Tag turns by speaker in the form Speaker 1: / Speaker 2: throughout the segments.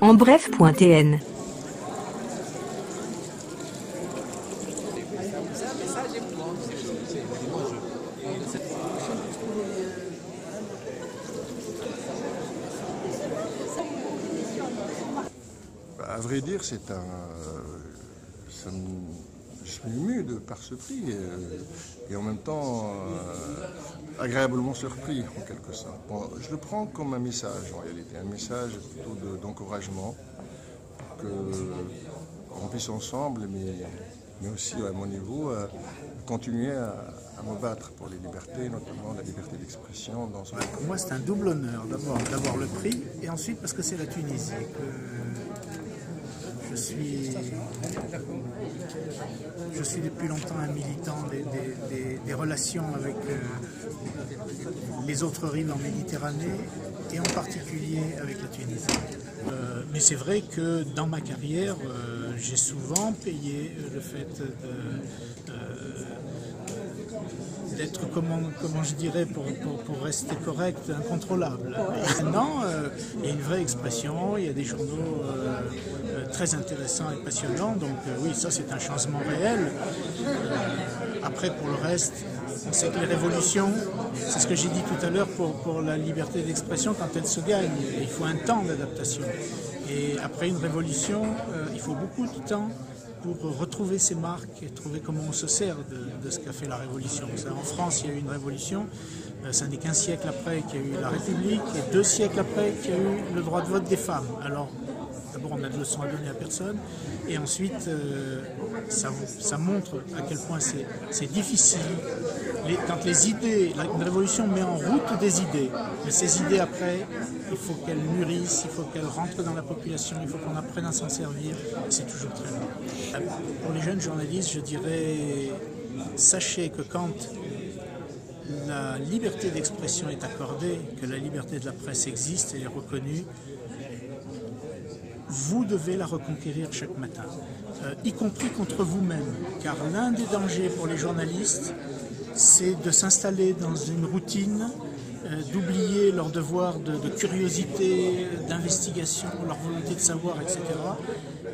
Speaker 1: En bref.tn
Speaker 2: À vrai dire, c'est un. euh, je suis ému de, par ce prix euh, et en même temps euh, agréablement surpris en quelque sorte. Je le prends comme un message en réalité, un message plutôt de- d'encouragement que qu'on puisse ensemble, mais, mais aussi à mon niveau, continuer à, à me battre pour les libertés, notamment la liberté d'expression dans ce
Speaker 3: Pour moi, c'est un double honneur d'avoir le prix et ensuite parce que c'est la Tunisie. Je suis, je suis depuis longtemps un militant des, relations avec euh, les autres rives en Méditerranée et en particulier avec la Tunisie. Euh, mais c'est vrai que dans ma carrière, euh, j'ai souvent payé le fait de, d'être, comment, comment je dirais, pour, pour, pour rester correct, incontrôlable. Maintenant, euh, il y a une vraie expression, il y a des journaux euh, euh, très intéressants et passionnants, donc oui, ça c'est un changement réel. Après, pour le reste, on sait que les révolutions, c'est ce que j'ai dit tout à l'heure pour, pour la liberté d'expression, quand elle se gagne, il faut un temps d'adaptation. Et après une révolution, euh, il faut beaucoup de temps pour retrouver ses marques et trouver comment on se sert de, ce qu'a fait la Révolution. En France, il y a eu une révolution, euh, ça n'est qu'un siècle après qu'il y a eu la République et deux siècles après qu'il y a eu le droit de vote des femmes. Alors, d'abord, on a de leçons à donner à personne, et ensuite, euh, ça, montre à quel point c'est difficile. Quand les idées, une révolution met en route des idées, mais ces idées après, il faut qu'elles mûrissent, il faut qu'elles rentrent dans la population, il faut qu'on apprenne à s'en servir, c'est toujours très long. Pour les jeunes journalistes, je dirais, sachez que quand la liberté d'expression est accordée, que la liberté de la presse existe, elle est reconnue, vous devez la reconquérir chaque matin, euh, y compris contre vous-même, car l'un des dangers pour les journalistes, c'est de s'installer dans une routine, euh, d'oublier leur devoir de, de curiosité, d'investigation, leur volonté de savoir, etc.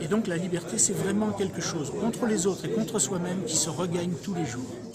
Speaker 3: Et donc la liberté, c'est vraiment quelque chose contre les autres et contre soi-même qui se regagne tous les jours.